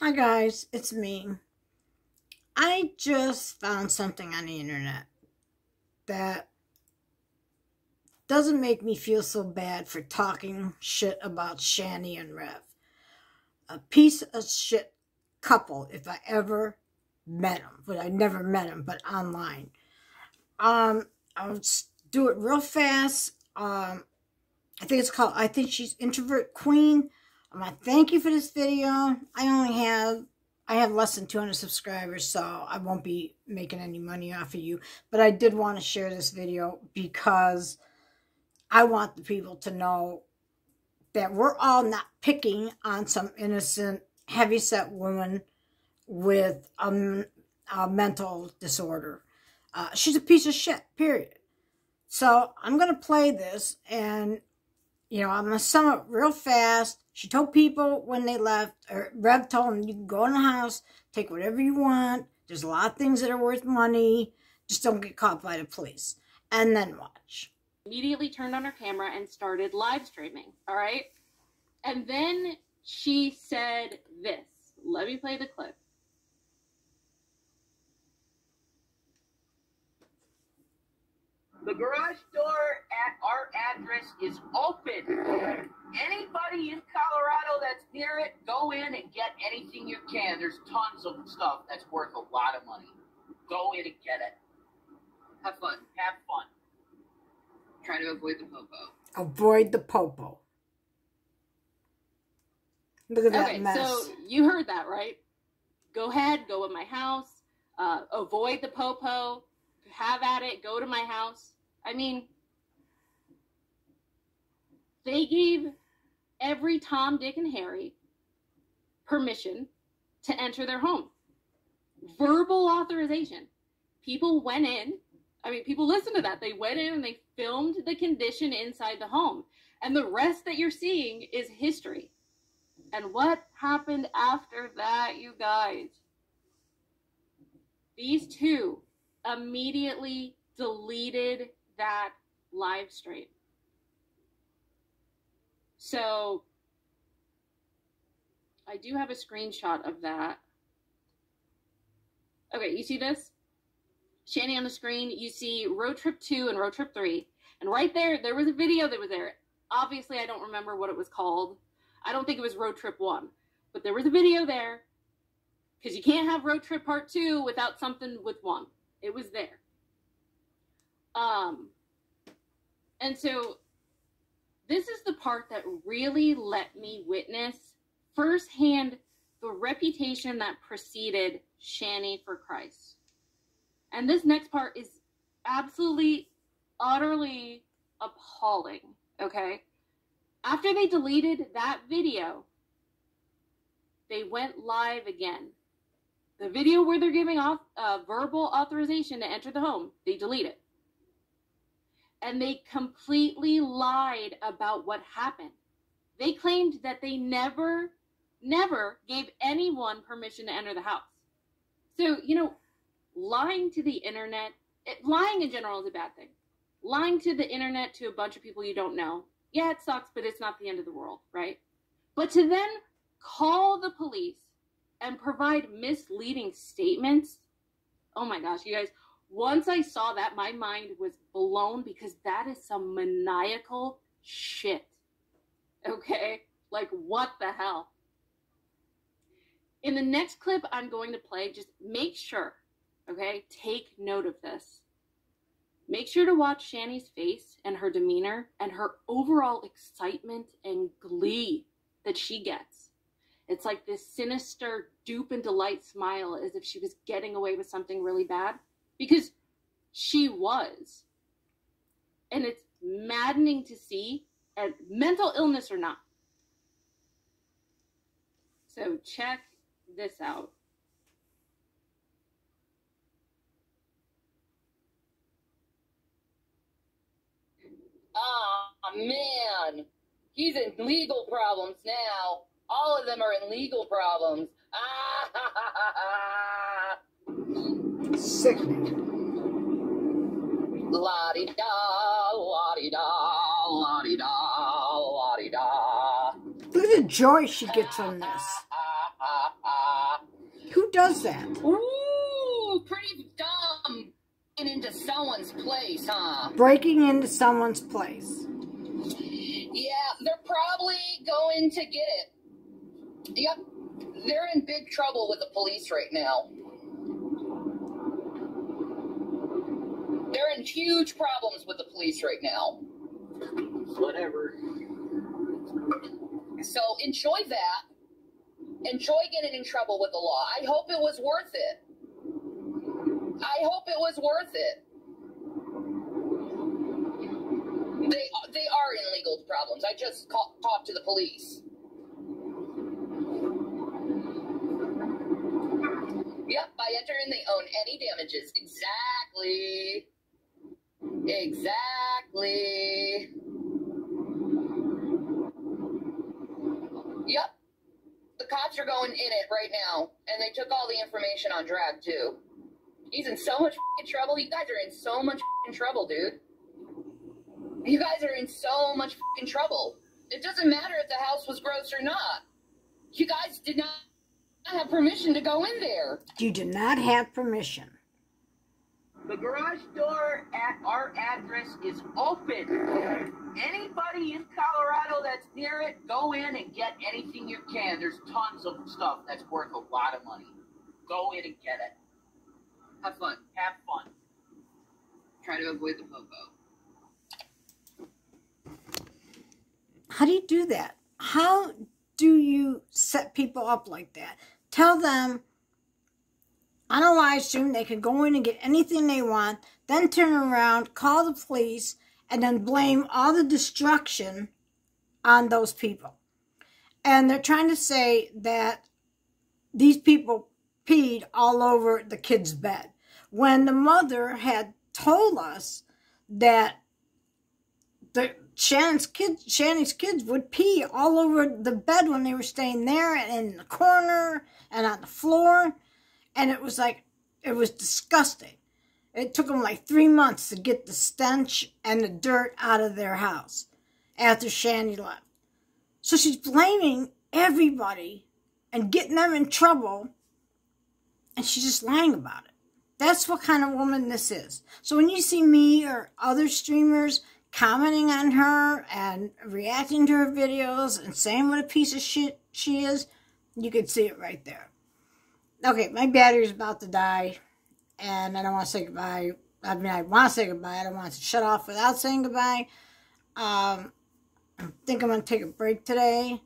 Hi guys, it's me. I just found something on the internet that doesn't make me feel so bad for talking shit about Shani and Rev. A piece of shit couple, if I ever met them. But I never met them, but online. Um, I'll do it real fast. Um, I think it's called, I think she's Introvert Queen. I'm going to thank you for this video. I only have, I have less than 200 subscribers, so I won't be making any money off of you. But I did want to share this video because I want the people to know that we're all not picking on some innocent, heavyset woman with a, a mental disorder. Uh, she's a piece of shit, period. So I'm going to play this and, you know, I'm going to sum up real fast. She told people when they left, or Rev told them, you can go in the house, take whatever you want. There's a lot of things that are worth money. Just don't get caught by the police. And then watch. Immediately turned on her camera and started live streaming. All right. And then she said this. Let me play the clip. The garage door at our address is open. Anybody in Colorado that's near it, go in and get anything you can. There's tons of stuff that's worth a lot of money. Go in and get it. Have fun. Have fun. Try to avoid the popo. Avoid the popo. Look at that okay, mess. so you heard that, right? Go ahead, go in my house, uh, avoid the popo, have at it, go to my house. I mean, they gave every Tom, Dick, and Harry permission to enter their home. Verbal authorization. People went in. I mean, people listened to that. They went in and they filmed the condition inside the home. And the rest that you're seeing is history. And what happened after that, you guys? These two immediately deleted that live stream. So I do have a screenshot of that. Okay, you see this? Shani on the screen, you see Road Trip 2 and Road Trip 3. And right there, there was a video that was there. Obviously, I don't remember what it was called. I don't think it was Road Trip 1. But there was a video there. Because you can't have Road Trip Part 2 without something with 1. It was there. Um, and so this is the part that really let me witness firsthand the reputation that preceded Shani for Christ. And this next part is absolutely, utterly appalling, okay? After they deleted that video, they went live again. The video where they're giving off uh, verbal authorization to enter the home, they delete it and they completely lied about what happened. They claimed that they never, never gave anyone permission to enter the house. So, you know, lying to the internet, it, lying in general is a bad thing. Lying to the internet to a bunch of people you don't know, yeah, it sucks, but it's not the end of the world, right? But to then call the police and provide misleading statements, oh my gosh, you guys, once I saw that, my mind was blown because that is some maniacal shit. Okay? Like, what the hell? In the next clip I'm going to play, just make sure, okay? Take note of this. Make sure to watch Shani's face and her demeanor and her overall excitement and glee that she gets. It's like this sinister duping delight smile as if she was getting away with something really bad because she was. And it's maddening to see, and mental illness or not. So check this out. Ah, man. He's in legal problems now. All of them are in legal problems. Ah, ha, ha, ha. Sickening. La di da, la di da, la di da, la di da. Look at the joy she gets on this. Ah. does that? Ooh, pretty dumb. Getting into someone's place, huh? Breaking into someone's place. Yeah, they're probably going to get it. Yep, they're in big trouble with the police right now. They're huge problems with the police right now. Whatever. So enjoy that. Enjoy getting in trouble with the law. I hope it was worth it. I hope it was worth it. They they are in legal problems. I just call, talked to the police. Yep, by entering they own any damages. Exactly. Exactly. Yep. The cops are going in it right now, and they took all the information on Drag too. He's in so much trouble. You guys are in so much trouble, dude. You guys are in so much fing trouble. It doesn't matter if the house was gross or not. You guys did not have permission to go in there. You did not have permission. The garage door at our address is open. Anybody in Colorado that's near it, go in and get anything you can. There's tons of stuff that's worth a lot of money. Go in and get it. Have fun. Have fun. Try to avoid the popo. How do you do that? How do you set people up like that? Tell them on a live stream they could go in and get anything they want, then turn around, call the police, and then blame all the destruction on those people. And they're trying to say that these people peed all over the kid's bed when the mother had told us that the Shannon's kids, Shannon's kids would pee all over the bed when they were staying there and in the corner and on the floor. And it was like, it was disgusting. It took them like three months to get the stench and the dirt out of their house after Shanny left. So she's blaming everybody and getting them in trouble. And she's just lying about it. That's what kind of woman this is. So when you see me or other streamers commenting on her and reacting to her videos and saying what a piece of shit she is, you can see it right there. Okay, my battery's about to die, and I don't want to say goodbye. I mean, I want to say goodbye. I don't want to shut off without saying goodbye. Um, I think I'm going to take a break today.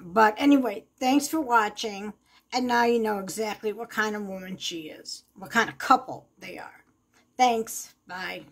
But anyway, thanks for watching. And now you know exactly what kind of woman she is, what kind of couple they are. Thanks. Bye.